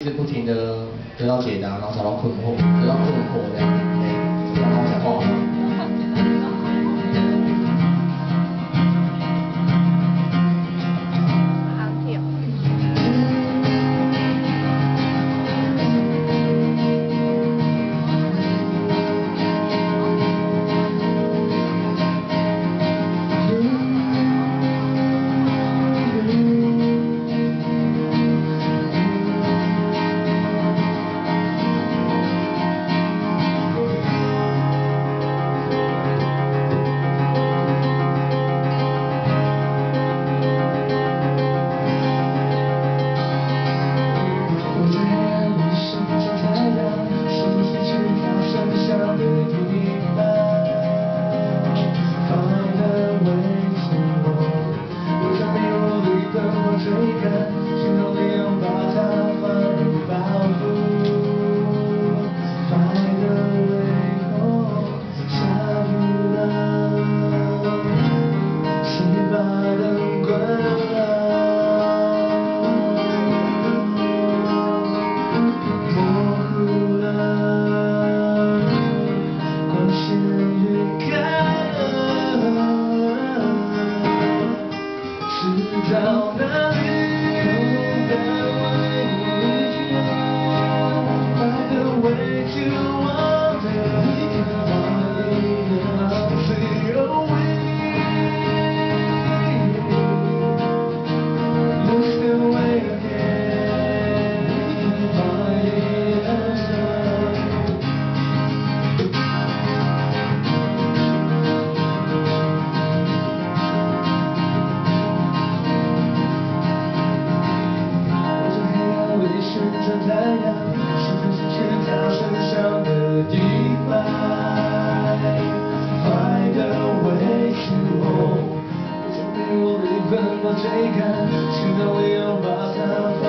一直不停的得到解答，然后找到困惑，得到困惑这样，哎，这样好讲话是不是去它身上的地方？Find a way to home，路上没有离分或追赶，行动力用把它放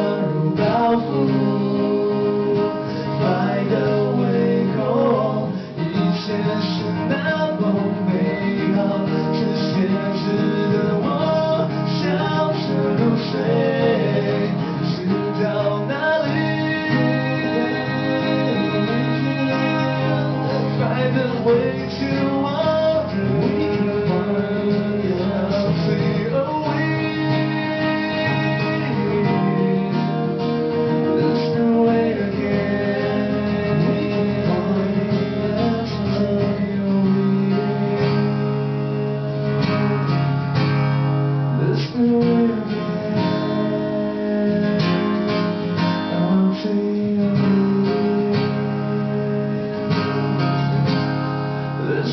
回去。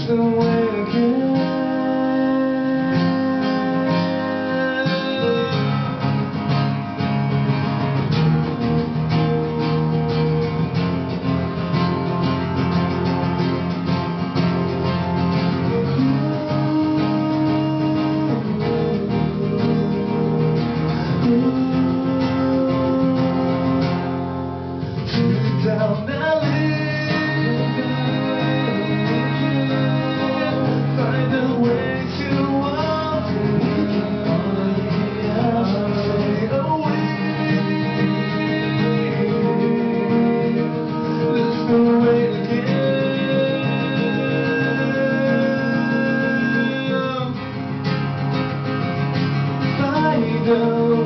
the one know